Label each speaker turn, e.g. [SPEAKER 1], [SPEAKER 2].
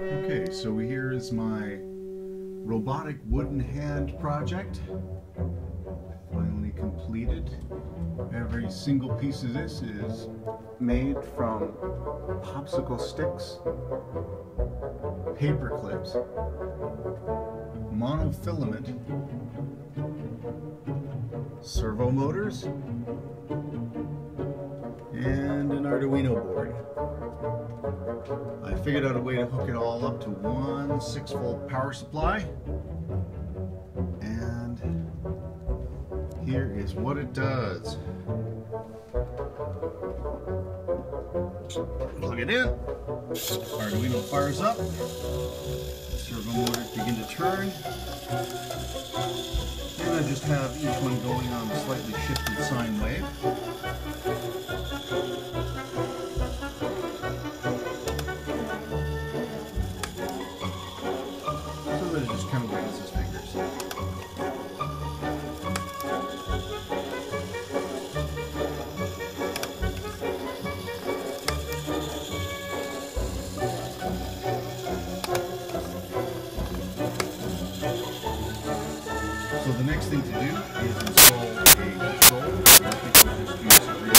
[SPEAKER 1] Okay, so here is my robotic wooden hand project. Finally completed. Every single piece of this is made from popsicle sticks, paper clips, monofilament, servo motors, and an Arduino board. I figured out a way to hook it all up to one 6 volt power supply. And here is what it does. Plug it in. Arduino fires up. Servo motors begin to turn. And I just have each one going on a slightly shifted sine wave. Kind of wiggles his fingers. So the next thing to do is install a